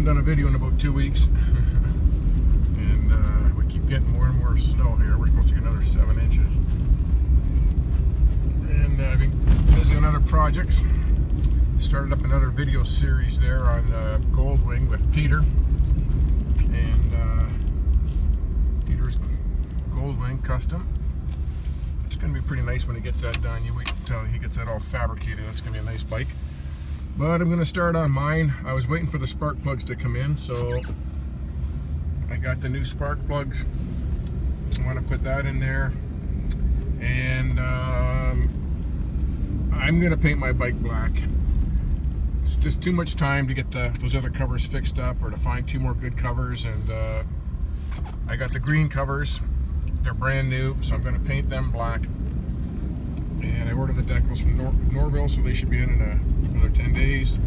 haven't done a video in about two weeks. and uh, we keep getting more and more snow here. We're supposed to get another seven inches. And uh, I've been busy on other projects. Started up another video series there on uh, Goldwing with Peter. And uh, Peter's Goldwing Custom. It's going to be pretty nice when he gets that done. You wait until he gets that all fabricated. It's going to be a nice bike. But I'm going to start on mine. I was waiting for the spark plugs to come in, so I got the new spark plugs. I want to put that in there. And um, I'm going to paint my bike black. It's just too much time to get the, those other covers fixed up or to find two more good covers. And uh, I got the green covers. They're brand new, so I'm going to paint them black. And I ordered the decals from Nor Norvil, so they should be in in a another 10 days.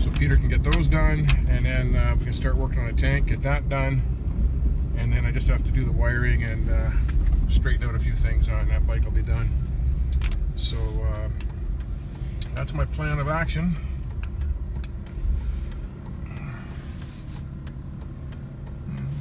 So Peter can get those done, and then uh, we can start working on a tank, get that done, and then I just have to do the wiring and uh, straighten out a few things on that bike will be done. So uh, that's my plan of action.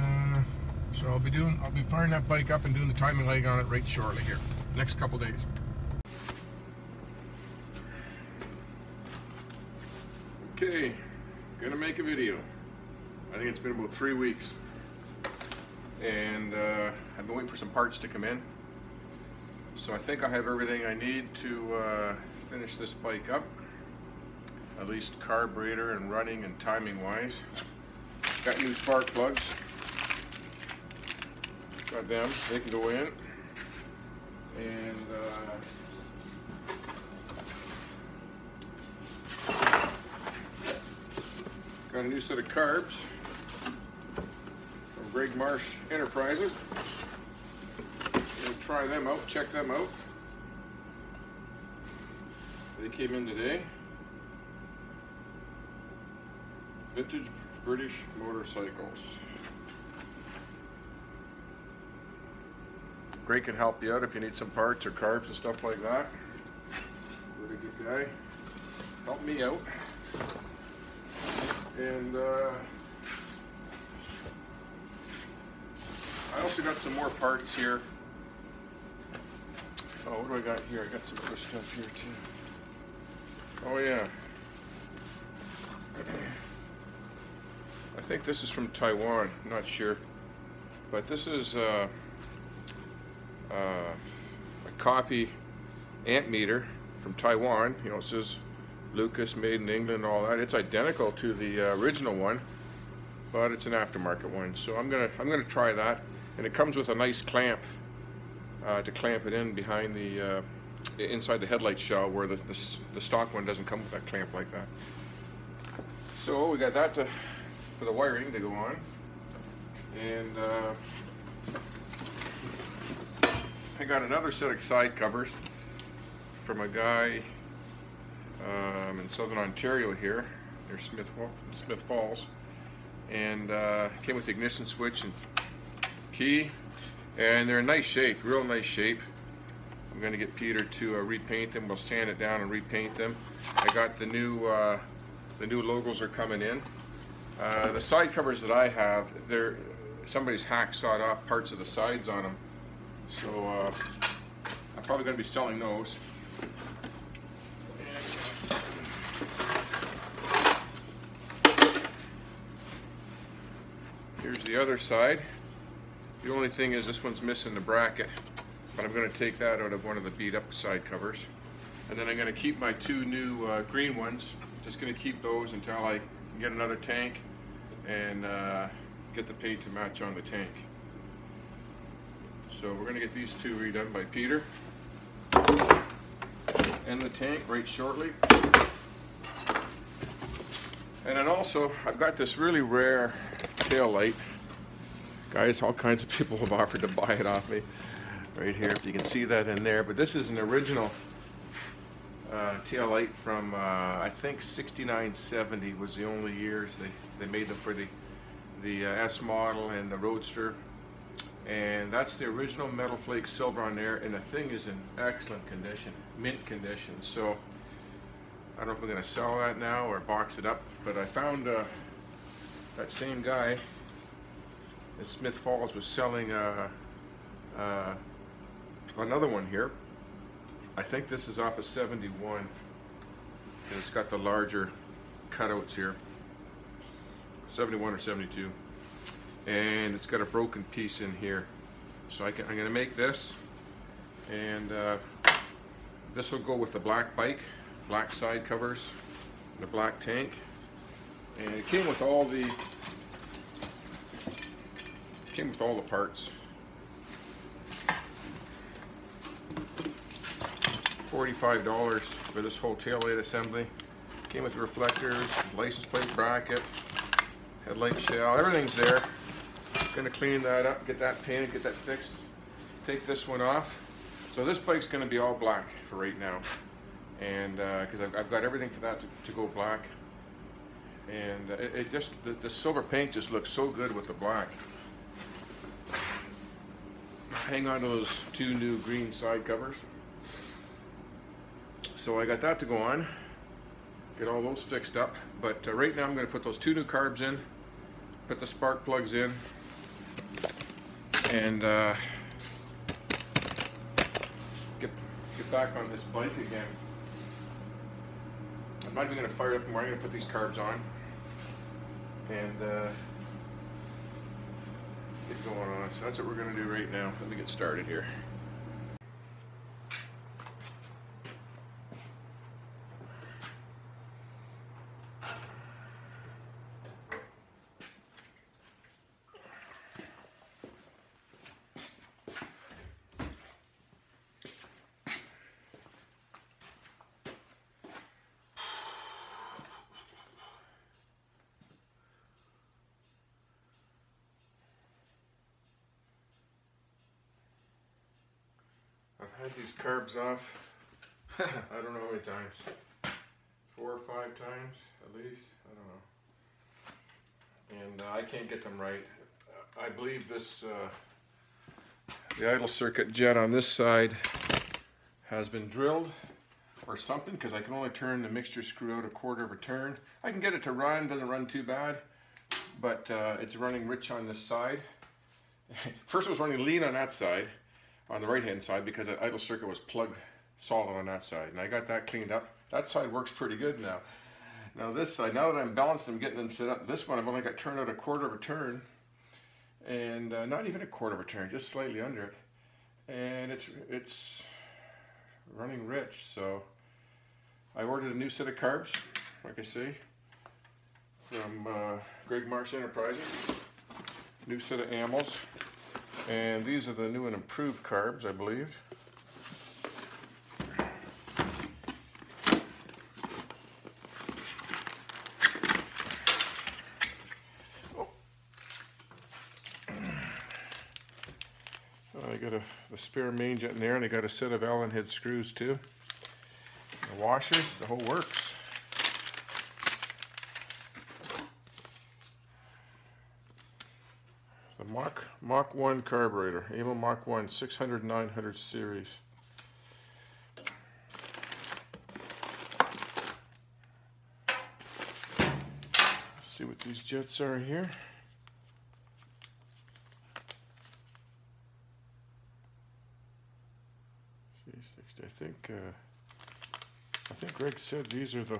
Uh, so I'll be doing, I'll be firing that bike up and doing the timing leg on it right shortly here, next couple days. Okay, gonna make a video. I think it's been about three weeks. And uh, I've been waiting for some parts to come in. So I think I have everything I need to uh, finish this bike up. At least carburetor and running and timing wise. Got new spark plugs. Got them, they can go in. And uh, Got a new set of carbs from Greg Marsh Enterprises. Try them out, check them out. They came in today. Vintage British Motorcycles. Greg can help you out if you need some parts or carbs and stuff like that. Really good guy. Help me out. And uh, I also got some more parts here. Oh, what do I got here? I got some other stuff here too. Oh yeah. I think this is from Taiwan, not sure. But this is uh, uh, a copy amp meter from Taiwan. You know, it says Lucas made in England all that. It's identical to the uh, original one, but it's an aftermarket one. So I'm gonna I'm gonna try that, and it comes with a nice clamp uh, to clamp it in behind the uh, inside the headlight shell, where the, the, the stock one doesn't come with that clamp like that. So we got that to, for the wiring to go on, and uh, I got another set of side covers from a guy um, in southern Ontario here, near Smith, Smith Falls. And uh, came with the ignition switch and key. And they're in nice shape, real nice shape. I'm going to get Peter to uh, repaint them. We'll sand it down and repaint them. I got the new, uh, the new logos are coming in. Uh, the side covers that I have, they're somebody's hacksawed off parts of the sides on them. So uh, I'm probably going to be selling those. Here's the other side. The only thing is this one's missing the bracket, but I'm going to take that out of one of the beat up side covers. And then I'm going to keep my two new uh, green ones. Just going to keep those until I can get another tank and uh, get the paint to match on the tank. So we're going to get these two redone by Peter. And the tank right shortly. And then also, I've got this really rare tail light. Guys, all kinds of people have offered to buy it off me. Right here, if you can see that in there. But this is an original uh, tail from, uh, I think 69, 70 was the only years they, they made them for the, the uh, S model and the Roadster. And that's the original metal flake silver on there. And the thing is in excellent condition, mint condition. So I don't know if I'm going to sell that now or box it up. But I found uh, that same guy in Smith Falls was selling uh, uh, another one here. I think this is off of 71 and it's got the larger cutouts here. 71 or 72 and it's got a broken piece in here. So I can, I'm gonna make this and uh, this will go with the black bike black side covers the black tank. And it came with all the came with all the parts. $45 for this whole tail light assembly. Came with reflectors license plate bracket headlight shell everything's there. Gonna clean that up get that painted get that fixed. Take this one off. So this bike's gonna be all black for right now. And because uh, I've, I've, got everything for that to, to go black. And uh, it, it, just the, the, silver paint just looks so good with the black hang on to those two new green side covers so I got that to go on get all those fixed up but uh, right now I'm going to put those two new carbs in put the spark plugs in and uh, get, get back on this bike again I'm not even going to fire it up more. I'm going to put these carbs on and uh, get going on. So that's what we're going to do right now. Let me get started here. Had these carbs off, I don't know how many times, four or five times at least, I don't know. And uh, I can't get them right. I believe this, uh, the idle circuit jet on this side has been drilled or something because I can only turn the mixture screw out a quarter of a turn. I can get it to run, doesn't run too bad, but uh, it's running rich on this side. First it was running lean on that side, on the right hand side because that idle circuit was plugged solid on that side. And I got that cleaned up. That side works pretty good now. Now this side now that I'm balanced I'm getting them set up this one I've only got turned out a quarter of a turn and uh, not even a quarter of a turn just slightly under it. And it's it's running rich so I ordered a new set of carbs like I say from uh, Greg Marsh Enterprises. New set of Amals and these are the new and improved carbs, I believe. Oh. oh I got a, a, spare main jet in there, and I got a set of Allen head screws too. The washers, the whole works. Mach, Mach 1 carburetor, Amal Mach 1 600 900 series. Let's see what these jets are here. I think uh, I think Greg said these are the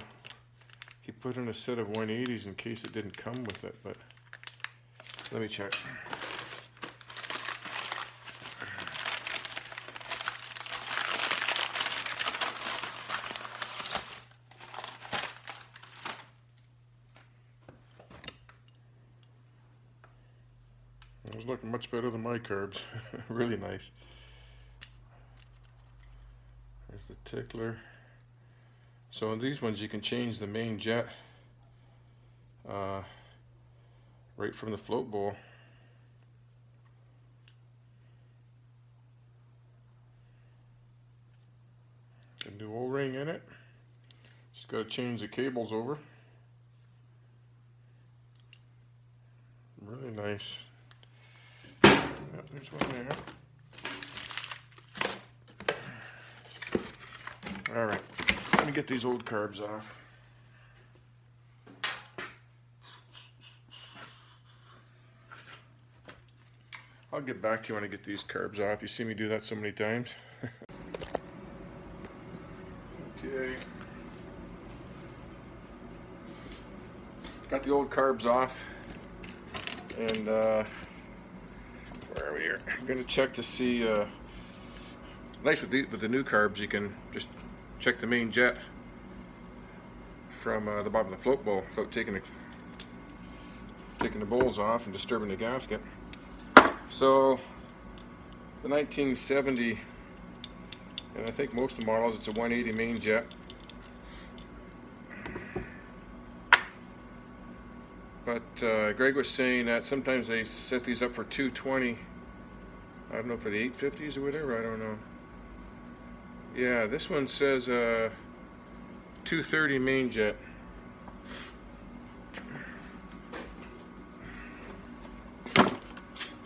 he put in a set of 180s in case it didn't come with it, but let me check. It's looking much better than my carbs. really nice. There's the tickler. So in these ones you can change the main jet uh, right from the float bowl. A new O-ring in it. Just got to change the cables over. Really nice. There's one there. All right, let me get these old carbs off. I'll get back to you when I get these carbs off. You see me do that so many times. okay. Got the old carbs off. And uh, where are we here? I'm gonna check to see, uh, nice with the, with the new carbs, you can just check the main jet from uh, the bottom of the float bowl without taking the taking the bowls off and disturbing the gasket. So the 1970, and I think most of the models, it's a 180 main jet. But uh, Greg was saying that sometimes they set these up for 220. I don't know for the 850s or whatever. I don't know. Yeah, this one says uh, 230 main jet.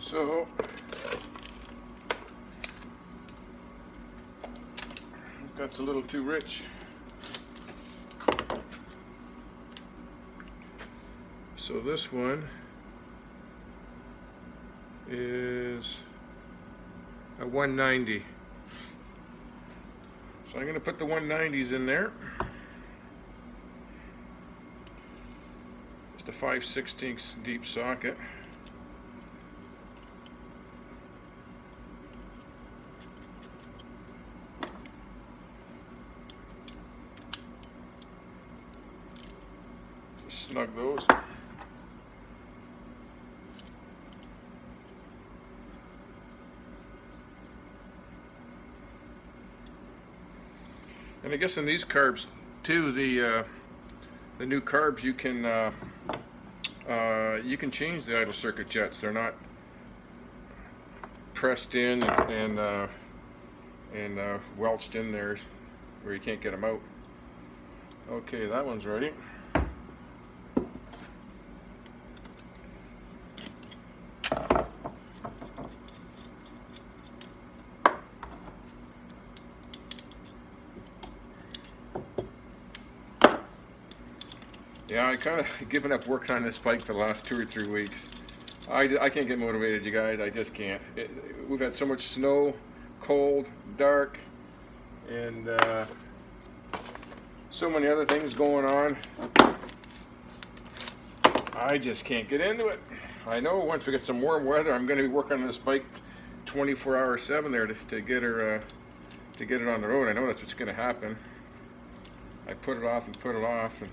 So, that's a little too rich. So this one is a 190. So I'm going to put the 190s in there. Just a 5 16 deep socket. Snug those. And I guess in these carbs too, the uh, the new carbs you can uh, uh, you can change the idle circuit jets. They're not pressed in and uh, and uh, welched in there where you can't get them out. Okay, that one's ready. Yeah, I kind of given up working on this bike for the last two or three weeks. I, I can't get motivated, you guys. I just can't. It, we've had so much snow, cold, dark, and uh, so many other things going on. I just can't get into it. I know once we get some warm weather, I'm going to be working on this bike 24 hours 7 there to, to get her uh, to get it on the road. I know that's what's going to happen. I put it off and put it off and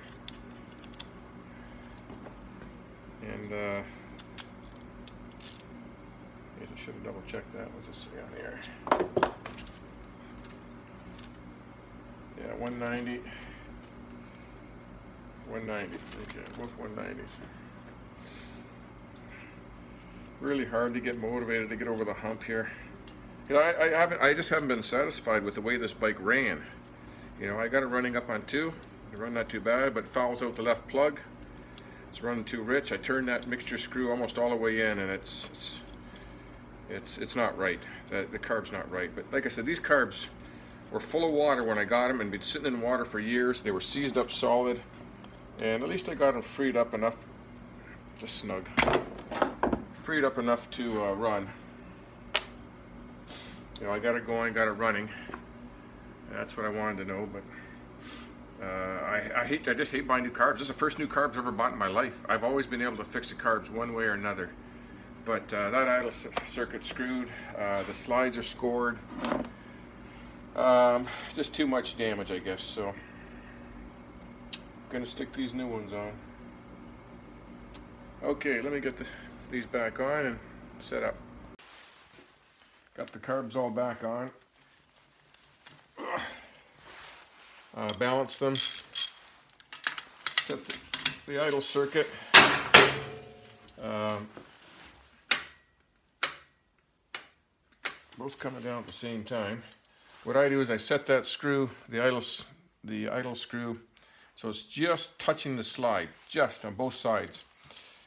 and uh, I should have double checked that. What's this on here? Yeah, 190. 190. Okay, both 190s. Really hard to get motivated to get over the hump here. You know, I, I haven't. I just haven't been satisfied with the way this bike ran. You know, I got it running up on two. It run not too bad, but fouls out the left plug. It's running too rich. I turned that mixture screw almost all the way in, and it's it's it's, it's not right. The, the carb's not right. But like I said, these carbs were full of water when I got them and been sitting in water for years. They were seized up solid, and at least I got them freed up enough, just snug, freed up enough to uh, run. You know, I got it going, got it running. That's what I wanted to know, but. Uh, I, I, hate. I just hate buying new carbs. This is the first new carbs I've ever bought in my life. I've always been able to fix the carbs one way or another. But uh, that idle circuit screwed. Uh, the slides are scored. Um, just too much damage, I guess. So, I'm gonna stick these new ones on. Okay, let me get the, these back on and set up. Got the carbs all back on uh, balance them, set the, the idle circuit. Um, both coming down at the same time. What I do is I set that screw, the idle, the idle screw, so it's just touching the slide, just on both sides.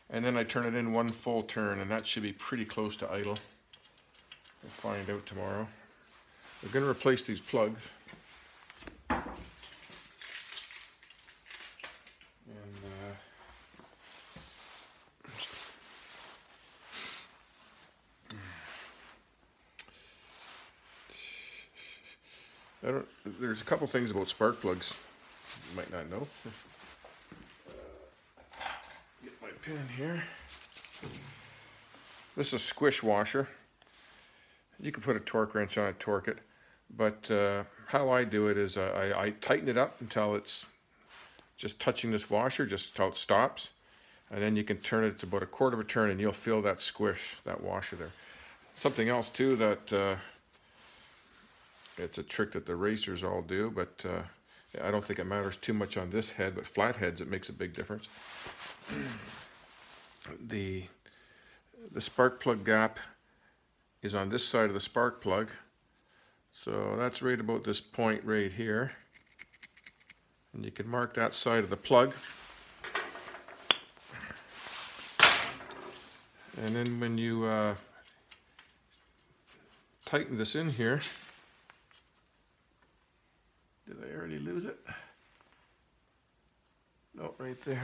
And then I turn it in one full turn, and that should be pretty close to idle. We'll find out tomorrow. We're going to replace these plugs. I don't, there's a couple things about spark plugs you might not know. Get my pin here. This is a squish washer. You can put a torque wrench on it, torque it. But uh, how I do it is I, I tighten it up until it's just touching this washer, just until it stops. And then you can turn it, it's about a quarter of a turn and you'll feel that squish, that washer there. Something else too that uh, it's a trick that the racers all do, but uh, I don't think it matters too much on this head, but flat heads it makes a big difference. the the spark plug gap is on this side of the spark plug. So that's right about this point right here. And you can mark that side of the plug. And then when you uh, tighten this in here, did I already lose it? No, right there.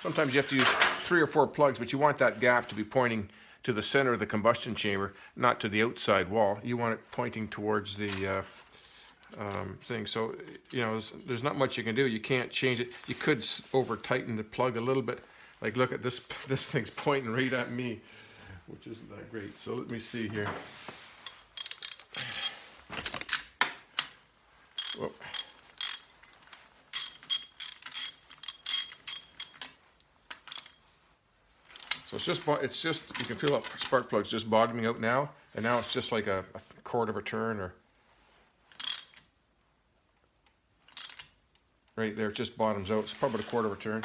Sometimes you have to use three or four plugs, but you want that gap to be pointing to the center of the combustion chamber, not to the outside wall. You want it pointing towards the uh, um, thing. So, you know, there's, there's, not much you can do. You can't change it. You could over tighten the plug a little bit. Like, look at this, this thing's pointing right at me, which isn't that great. So let me see here. So it's just, it's just, you can feel that spark plug's just bottoming out now, and now it's just like a, a quarter of a turn or right there, it just bottoms out. It's probably a quarter of a turn.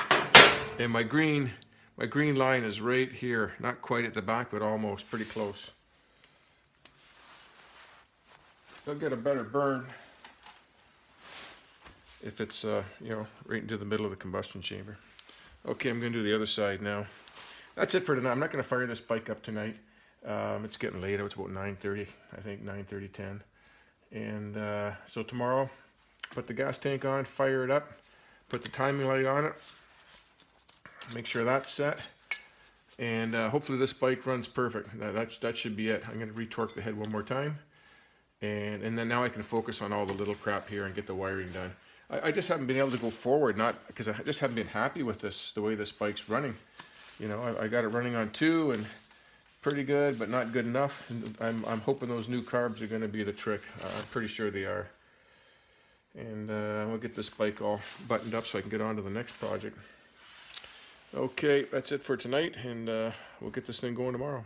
And my green, my green line is right here, not quite at the back, but almost pretty close. They'll get a better burn if it's, uh, you know, right into the middle of the combustion chamber. Okay, I'm going to do the other side now. That's it for tonight. I'm not going to fire this bike up tonight. Um, it's getting late. It's about 9.30, I think, 9.30, 10. And uh, so tomorrow, put the gas tank on, fire it up, put the timing light on it, make sure that's set. And uh, hopefully this bike runs perfect. That, that should be it. I'm going to retorque the head one more time. And, and then now I can focus on all the little crap here and get the wiring done. I, I just haven't been able to go forward, not because I just haven't been happy with this, the way this bike's running. You know, I, I got it running on two and pretty good, but not good enough. And I'm, I'm hoping those new carbs are going to be the trick. Uh, I'm pretty sure they are. And uh, we'll get this bike all buttoned up so I can get on to the next project. Okay, that's it for tonight, and uh, we'll get this thing going tomorrow.